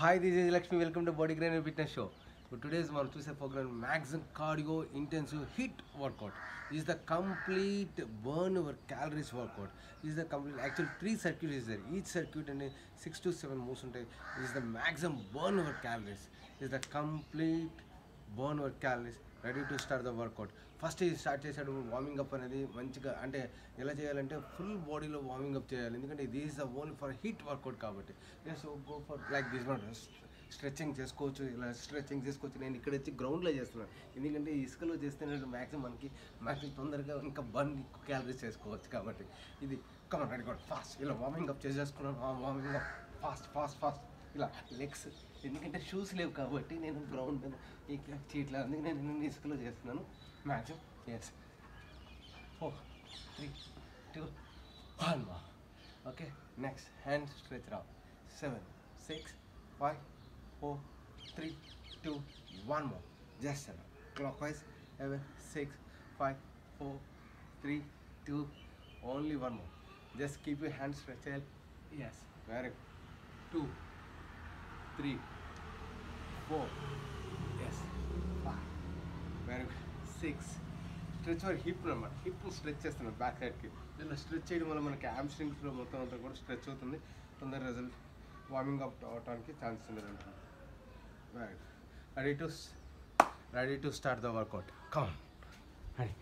Hi this is Lakshmi welcome to body grain fitness show today's మనం చూసే program maximum cardio intensive HIIT workout is the complete burn over calories workout is the complete actual three circuit is there each circuit and six to seven moves ఉంటాయి is the maximum burn over calories is the complete burn over calories ready to start the workout first start చేశాడు warming up అనేది మంచిగా అంటే ఎలా చేయాలంటే full బాడీలో warming up చేయాలి ఎందుకంటే these the only for HIIT workout కాబట్టి so go for like this one stretching చేసుకోవచ్చు ఇలా స్ట్రెచ్చింగ్ చేసుకోవచ్చు నేను ఇక్కడ వచ్చి గ్రౌండ్లో చేస్తున్నాను ఎందుకంటే ఇసుకలో చేస్తే మ్యాక్సిమం మనకి మ్యాక్సిమం తొందరగా ఇంకా బర్న్ క్యాలరీస్ చేసుకోవచ్చు కాబట్టి ఇది కమన్ అడగండి ఫాస్ట్ ఇలా వార్మింగ్ అప్ చేసేసుకున్నాను warming up fast fast fast ఇలా లెగ్స్ ఎందుకంటే షూస్ లేవు కాబట్టి నేను గ్రౌండ్ మీద ఈ చీట్లా అందుకే నేను ఇసుకలో చేస్తున్నాను maximum. Yes. Four, three, two, one more. Okay, next, hand stretch out. Seven, six, five, four, three, two, one more. Just seven. Clockwise, seven, six, five, four, three, two, only one more. Just keep your hands stretched Yes. Very good. Two, three, four. Yes. Five. Very good. Six stretch వరకు hip అనమాట hip stretch చేస్తున్నాడు back సైడ్కి దీన్ని stretch చేయడం వల్ల మనకి హ్యామ్స్ట్రింగ్స్లో మొత్తం అంతా కూడా స్ట్రెచ్ అవుతుంది తొందర రిజల్ట్ వార్మింగ్ అప్ అవడానికి ఛాన్స్ ఉందని right ready to ready to start the workout come ready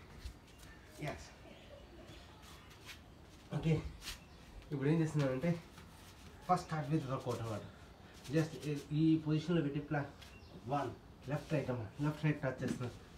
yes okay ఇప్పుడు ఏం చేస్తున్నానంటే ఫస్ట్ స్టార్ట్ విత్ వర్కౌట్ అనమాట జస్ట్ ఈ పొజిషన్లో పెట్టి ప్లాన్ వన్ లెఫ్ట్ రైట్ అమ్మ లెఫ్ట్ రైట్ టచ్ చేస్తున్నాను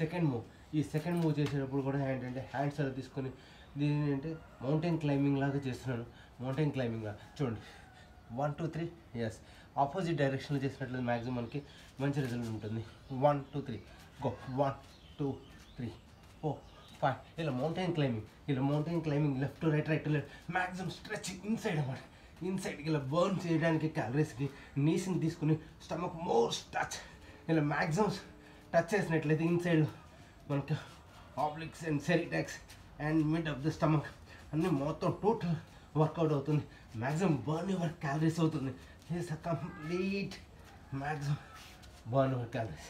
సెకండ్ మూవ్ ఈ సెకండ్ మూవ్ చేసేటప్పుడు కూడా ఏంటంటే హ్యాండ్స్ అలా తీసుకొని దీని అంటే మౌంటైన్ క్లైంబింగ్ లాగా చేస్తున్నాను మౌంటైన్ క్లైంబింగ్ లాగా చూడండి one two three yes opposite డైరెక్షన్లో చేసినట్లయితే మ్యాక్సిమం మనకి మంచి రిజల్ట్ ఉంటుంది one two three go one two three four five ఇలా మౌంటైన్ క్లైంబింగ్ ఇలా mountain climbing left to right right left maximum stretch inside అనమాట ఇన్సైడ్ ఇలా బర్న్ చేయడానికి క్యాలరీస్కి నీస్ని తీసుకుని స్టమక్ మోర్ స్ట్రచ్ ఇలా మ్యాక్సిమం టచ్ చేసినట్లయితే ఇన్సైడ్ మనకు obliques and serratus and mid of the stomach మనం మో తో టూట్ వర్కౌట్ అవుతుంది మాక్సిమం బర్న్ అవర్ కేలరీస్ అవుతుంది so complete maximum burn our calories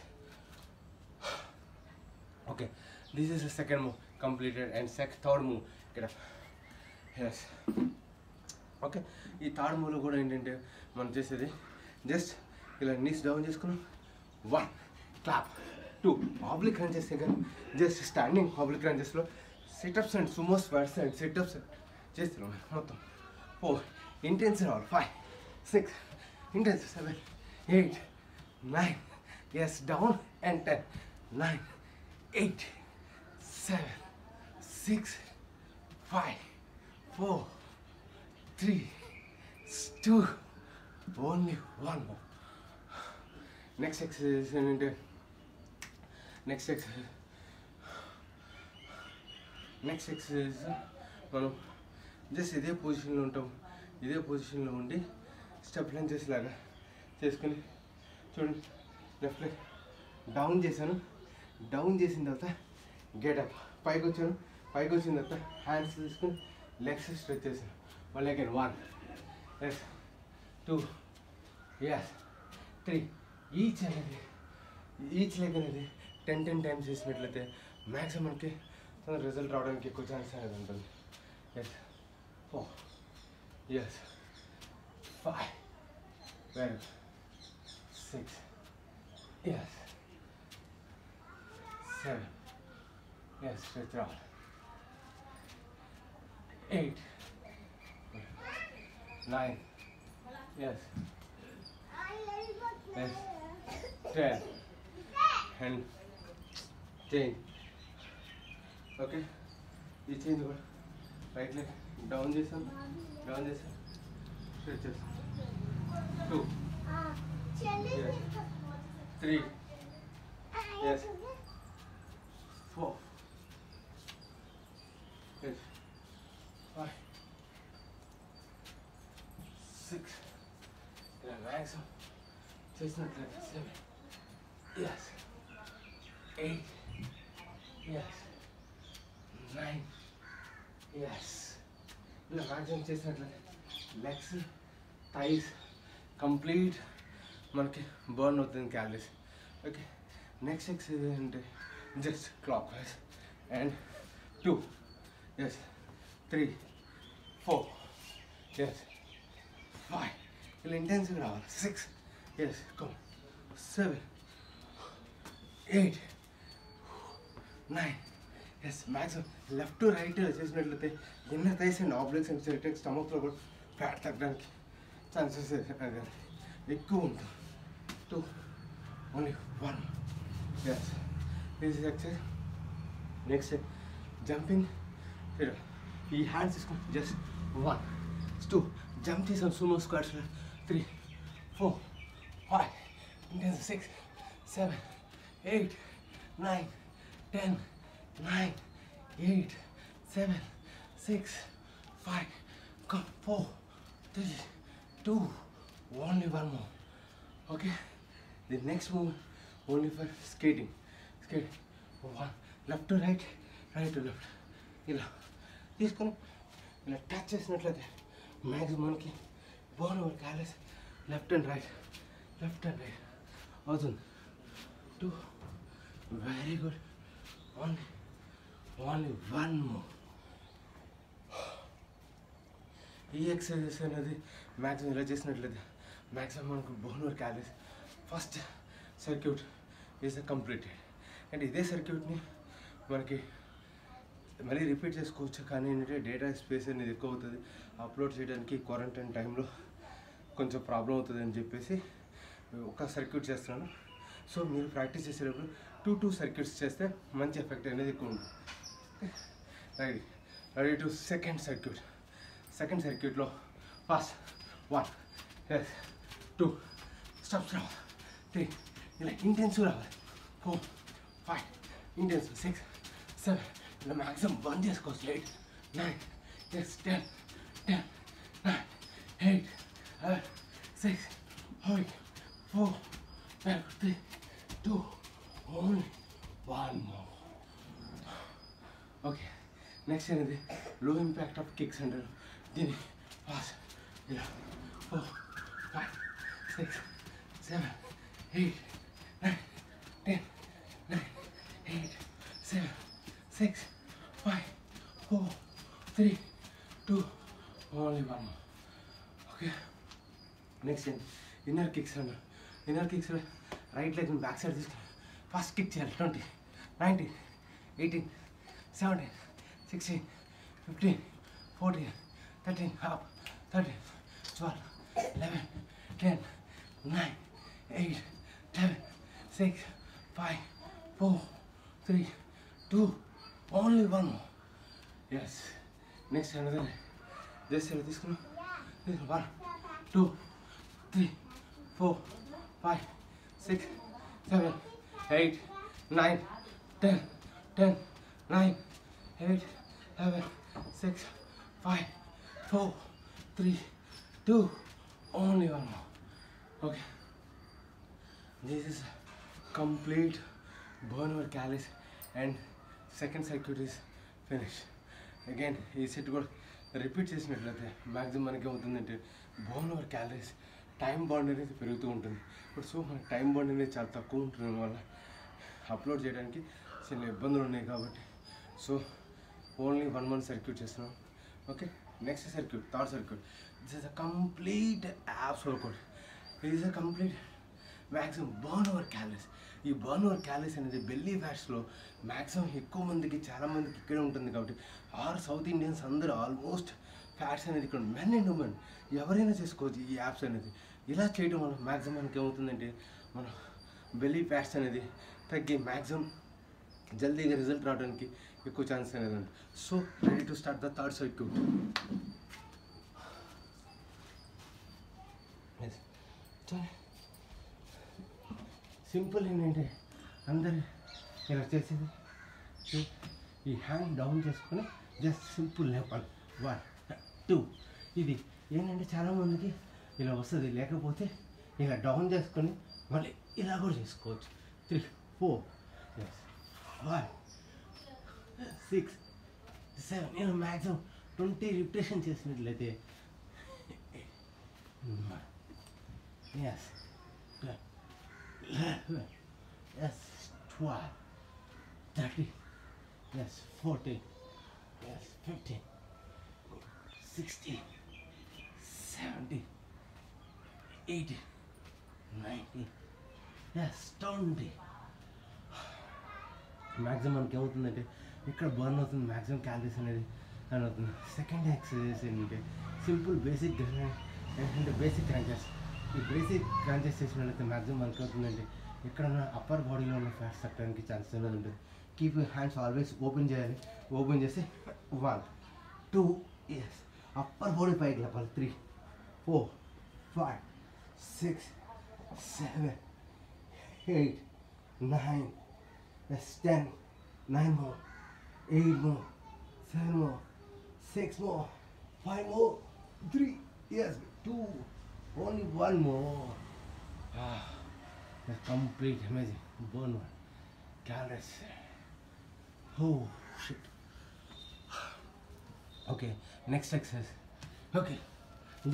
okay this is second move completed and second third move కదా yes okay ఈ third move కూడా ఏంటంటే మనం చేసేది జస్ట్ ఇలా నీస్ డౌన్ చేసుకొని one clap to public run చేస్తే కానీ just standing public run చేస్తాలో situps and sumo squats and situps చేస్తారు మొత్తం ఫోర్ ఇంటెన్స్ రావాలి five six intense seven eight nine yes down and ten nine eight seven six five four three two only one more next exercise ఏంటంటే next exercise next exercise వలో this ఇదే position లో ఉంటం ఇదే position లో ఉండి step లెంచెస్ లాగా చేసుకొని చూడండి లెఫ్ట్ డౌన్ చేశాను డౌన్ చేసిన తర్వాత గెట్ అప్ పైకి వచ్చాను పైకి వచ్చిన తర్వాత హ్యాండ్స్ తీసుకుని లెగ్స్ స్ట్రెచ్ చేశాను వాలేకన్ 1 2 3 ఈ చేతి ఈ ఈక్ లెగ్ అనేది टेन टेन टाइम्स वेस्ट मेट लेते मैक्सीम के रिजल्ट रहा चांस है yes four yes five twelve six yes seven yes fifth round eight nine yes yes 10 and chain okay you chain the right leg down this one down this one stretches two yes. three yes four five six relax seven yes eight Yes. Nine. Yes. Imagine this Lexi. Thighs. Complete. Okay, burn within calories. Okay. Next exercise is just clockwise. And two. Yes. Three. Four. Yes. Five. Intense now. Six. Yes. Come. Seven. Eight. 9. Yes, max left to right adjustment लेते जिनमें तय से नॉब्लेक्स inserted stomach लोगों flat तक डाल के chances है अगर एक को उनका तो only one. Yes, this is exercise. Next है jumping. फिर ये hands इसको just one, two, jump these on sumo squats. Three, four, five, six, seven, eight, nine. 10, come, 4, only one more. Okay? The next move only for skating. Skate. One. Left to right, right to left. Ila. This gonna ila touch is not like that. Maximum key. Born over callus. Left and right. Left and right. Awesome. Two. Very good. Only, only one more. ఈ exercises అనేది maximum ఇలా చేసినట్లయితే maximum మనకు burn over calories first circuit is completed and ఇదే సర్క్యూట్ని మనకి మళ్ళీ repeat చేసుకోవచ్చు కానీ ఏంటంటే డేటా స్పేస్ అనేది ఎక్కువ అవుతుంది అప్లోడ్ చేయడానికి క్వారంటైన్ టైంలో కొంచెం ప్రాబ్లం అవుతుంది అని చెప్పేసి ఒక సర్క్యూట్ చేస్తున్నాను सो मेरे प्राक्टिस टू टू सर्क्यूट मंच effect ready ready to second circuit second circuit pass one two स्टप थ्री इला intense four five intense six seven इला मैक्सीम बंद नई टेन टेन नये eight six four five three two, more. Okay, next one is the low impact of kicks under. Then, only one more. Okay, next one, inner kicks under. Inner kicks under. Right leg back side first स्की ट्वीट ninety eighteen seventy sixty fifty forty thirty half thirty twelve eleven ten nine eight ten six five four three two only one yes next this one two three four five six, seven, eight, nine, ten, ten, nine, eight, seven, six, five, four, three, two, only one more. Okay. This is complete burn or callus and second circuit is finished. Again, ఈ set కూడా repeat చేసినట్లయితే maximum మనకి అవుతుందంటే burn over calories time బాండ్ అనేది పెరుగుతూ ఉంటుంది ఇప్పుడు సో మనకి టైం బాండ్ అనేది చాలా తక్కువ ఉంటుంది వల్ల అప్లోడ్ చేయడానికి చిన్న ఇబ్బందులు ఉన్నాయి కాబట్టి so only one month circuit చేస్తున్నాం okay next circuit third circuit this is a complete abs workout it is a complete maximum burn over calories ఈ బర్న్ ఓవర్ క్యాలరీస్ అనేది బెల్లీ ఫ్యాట్స్లో మ్యాక్సిమం ఎక్కువ మందికి చాలామందికి ఇక్కడే ఉంటుంది కాబట్టి ఆర్ సౌత్ ఇండియన్స్ అందరూ ఆల్మోస్ట్ ఫ్యాట్స్ అనేది ఇక్కడ మెన్ అండ్ ఉమెన్ ఎవరైనా చేసుకోవచ్చు ఈ యాప్స్ అనేది ఇలా చేయడం వల్ల మ్యాక్సిమం మనకి ఏమవుతుందంటే మన బెల్లీ ఫ్యాట్స్ అనేది తగ్గి మ్యాక్సిమం జల్దీగా రిజల్ట్ రావడానికి ఎక్కువ ఛాన్స్ అనేది ఉంది so ready to start the third circuit simple ఏంటంటే అందరు ఇలా చేసేది ఈ హ్యాండ్ డౌన్ చేసుకొని జస్ట్ సింపుల్ లేపాలి వన్ టూ ఇది ఏంటంటే చాలామందికి ఇలా వస్తుంది లేకపోతే ఇలా డౌన్ చేసుకొని మళ్ళీ ఇలా కూడా చేసుకోవచ్చు three four one six seven నేను మ్యాక్సిమం ట్వంటీ రిప్రెషన్ చేసినట్లయితే yes yes twelve thirty yes fourteen yes fifteen sixty seventy eighty ninety yes twenty maximum మనకి ఏమవుతుందంటే ఇక్కడ బర్న్ అవుతుంది మ్యాక్సిమం క్యాలరీస్ అనేది అని అవుతుంది సెకండ్ ఎక్సర్సైజ్ ఏంటంటే సింపుల్ బేసిక్ ఏంటంటే బేసిక్ క్రంచెస్ ఈ బేసిక్ క్రంచెస్ చేసినట్లయితే మ్యాక్సిమం మనకి అవుతుందంటే ఎక్కడన్నా అప్పర్ బాడీలో ఉన్న ఫ్యాట్స్ తగ్గడానికి ఛాన్సెస్ అనేది ఉంటుంది కీప్ హ్యాండ్స్ ఆల్వేస్ ఓపెన్ చేయాలి ఓపెన్ చేసి వన్ టూ ఎస్ ಅಪ್ಪರ್ ಹೋಳಿ ಪೈ ಗ್ಲಪಲ್ three four five six seven eight nine yes ten nine more eight more seven more six more five more three yes two only one more ah the complete amazing burn one callous oh shit okay next exercise okay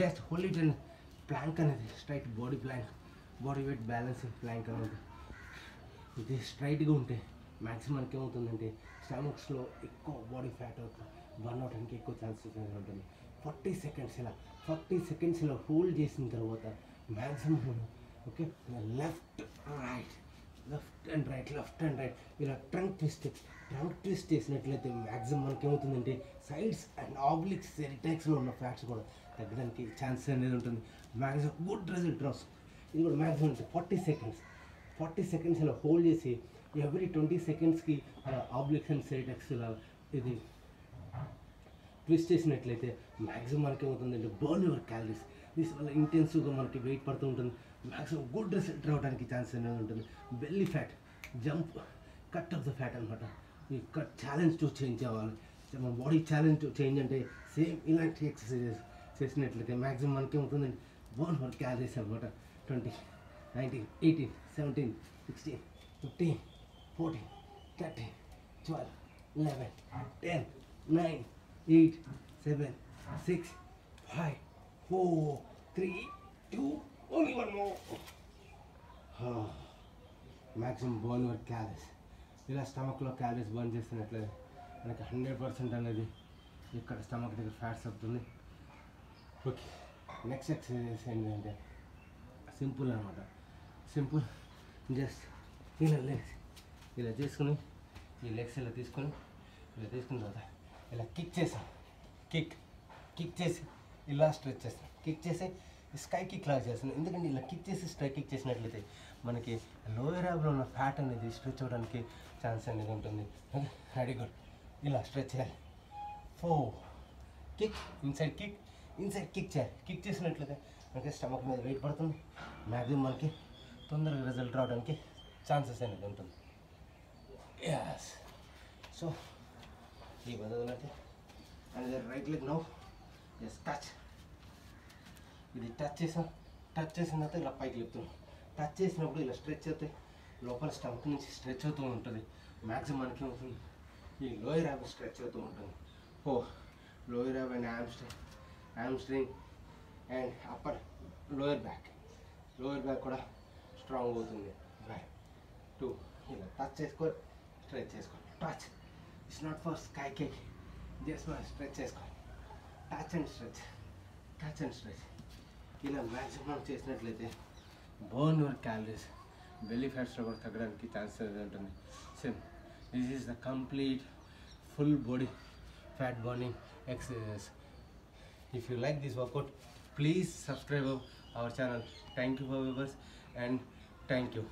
just hold it and plank అనేది straight body plank body weight balancing plank అనేది ఇది స్ట్రైట్గా ఉంటే maximum ఏమవుతుందంటే స్టమక్స్లో ఎక్కువ body fat అవుతుంది burn అవడానికి ఎక్కువ ఛాన్సెస్ ఉంటుంది ఫార్టీ సెకండ్స్ ఇలా ఫార్టీ సెకండ్స్ ఇలా హోల్డ్ చేసిన తర్వాత maximum okay left and right left and right ఇలా ట్రంక్ ట్విస్ట్ ట్రంక్ ట్విస్ట్ చేసినట్లయితే మ్యాక్సిమం మనకి ఏమవుతుందంటే సైడ్స్ అండ్ ఆబ్లిక్స్ రిటాక్స్లో ఉన్న ఫ్యాట్స్ కూడా తగ్గడానికి ఛాన్స్ అనేది ఉంటుంది మ్యాక్సిమం గుడ్ రిజల్ట్ రాస్ ఇది కూడా maximum forty seconds forty seconds ఇలా హోల్డ్ చేసి ఎవ్రీ ట్వంటీ సెకండ్స్కి ఆబ్లిక్స్ అండ్ సెరిటెక్స్ ఇలా ఇది ట్విస్ట్ చేసినట్లయితే మ్యాక్సిమం మనకి ఏమవుతుందంటే బర్న్ యువర్ క్యాలరీస్ दीस वाल इंटनस मन की वेट पड़ता मैक्सीम गुड रिजल्टा की chance belly fat jump cut the fat अन्ट चालेज to मैं मन बाडी चालेज टू चेजे सेम इला एक्सरसैज मैक्सीम मन के burn for calories अन्ट twenty ninety eighty C fifteen forty thirty twelve eleven ten nine eight six five four, three, two, only one more. Oh, maximum burn your calories ఇలా స్టమక్లో calories burn చేస్తున్నట్లే మనకి hundred percent అనేది ఇక్కడ stomach దగ్గర fats అవుతుంది okay next exercise ఏంటంటే simple అనమాట simple just ఇలా లెగ్స్ ఇలా తీసుకుని ఈ లెగ్స్ ఇలా తీసుకొని ఇలా తీసుకున్న తర్వాత ఇలా కిక్ చేసాం కిక్ కిక్ చేసి ఇలా స్ట్రెచ్ చేస్తాను కిక్ చేసి స్కై కిక్ లాగా చేస్తాను ఎందుకంటే ఇలా కిక్ చేసి స్ట్రై కిక్ చేసినట్లయితే మనకి లోయర్ యాబ్లో ఉన్న ఫ్యాట్ అనేది స్ట్రెచ్ అవ్వడానికి ఛాన్స్ అనేది ఉంటుంది వెరీ గుడ్ ఇలా స్ట్రెచ్ చేయాలి ఫో kick inside kick inside kick చేయాలి కిక్ చేసినట్లయితే మనకి స్టమక్ మీద వెయిట్ పడుతుంది మ్యాక్సిమం మనకి తొందరగా రిజల్ట్ రావడానికి ఛాన్సెస్ అనేది ఉంటుంది యాస్ సో ఈ పద్ధతులు అయితే and right leg now yes touch ఇది టచ్ చేసాం టచ్ చేసిన తర్వాత ఇలా పైకి లేపుతున్నాం టచ్ చేసినప్పుడు ఇలా స్ట్రెచ్ అవుతాయి లోపల స్టంప్ నుంచి స్ట్రెచ్ అవుతూ ఉంటుంది మ్యాక్సిమం మనకి అవుతుంది ఈ లోయర్ యాబ్ స్ట్రెచ్ అవుతూ ఉంటుంది ఓ lower ab and hamstring hamstring and upper lower back lower back కూడా స్ట్రాంగ్ అవుతుంది వన్ టూ ఇలా టచ్ చేసుకో స్ట్రెచ్ చేసుకో touch it's not for sky cake just stretch చేసుకోవాలి touch and stretch touch and stretch ఇలా maximum చేసినట్లయితే burn your calories belly ఫ్యాట్స్లో కూడా తగ్గడానికి ఛాన్స్ ఉంటుంది same this is the complete full body fat burning exercises if you like this workout please subscribe our channel thank you for viewers and thank you